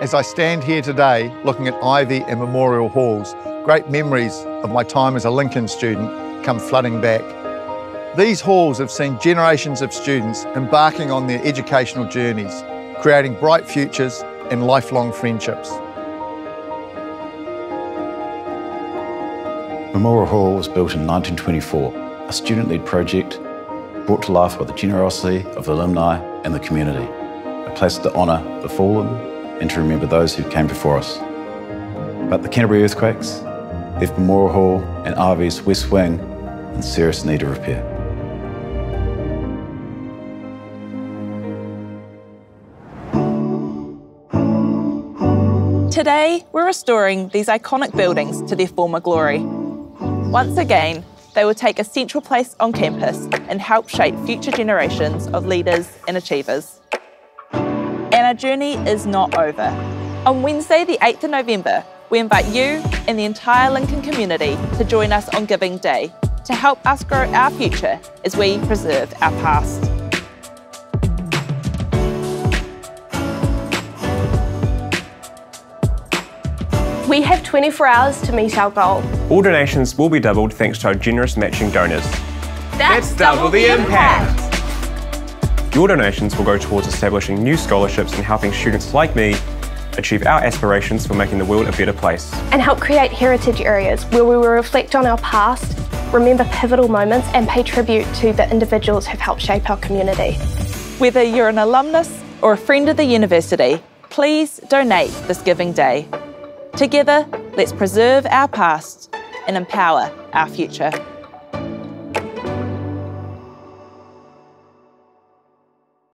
As I stand here today looking at Ivy and Memorial Halls, great memories of my time as a Lincoln student come flooding back. These halls have seen generations of students embarking on their educational journeys, creating bright futures and lifelong friendships. Memorial Hall was built in 1924, a student-led project brought to life by the generosity of the alumni and the community, a place to honour the fallen and to remember those who came before us. But the Canterbury earthquakes left Memorial Hall and Ivy's West Wing in serious need of repair. Today, we're restoring these iconic buildings to their former glory. Once again, they will take a central place on campus and help shape future generations of leaders and achievers. And our journey is not over. On Wednesday, the 8th of November, we invite you and the entire Lincoln community to join us on Giving Day to help us grow our future as we preserve our past. We have 24 hours to meet our goal. All donations will be doubled thanks to our generous matching donors. That's double the impact. Your donations will go towards establishing new scholarships and helping students like me achieve our aspirations for making the world a better place. And help create heritage areas where we will reflect on our past, remember pivotal moments, and pay tribute to the individuals who've helped shape our community. Whether you're an alumnus or a friend of the university, please donate this Giving Day. Together, let's preserve our past and empower our future.